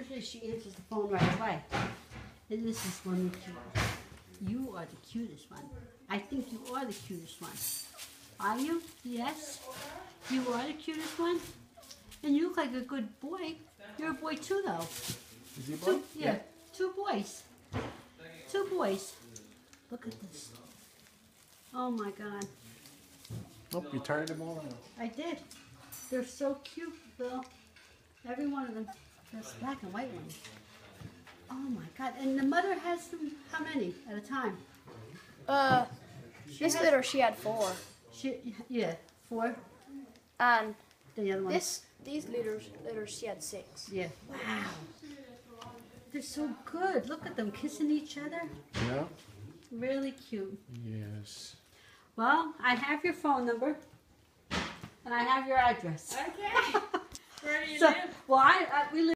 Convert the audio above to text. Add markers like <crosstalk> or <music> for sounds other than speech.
usually she answers the phone right away. And this is one of the. You are the cutest one. I think you are the cutest one. Are you? Yes? You are the cutest one? And you look like a good boy. You're a boy too, though. Is he a boy? Two, yeah, two boys. Two boys. Look at this. Oh my God. Nope, you turned them all out. I did. They're so cute, Bill. Every one of them. There's black and white ones. Oh my God. And the mother has them, how many at a time? Uh, this has- litter she had four, She, yeah, four. and The other one. this these litters litters she had six. Yeah. Wow. They're so good. Look at them kissing each other. Yeah? Really cute. Yes. Well, I have your phone number. And I have your address. Okay. <laughs> Where do you So, live? well, I, I we live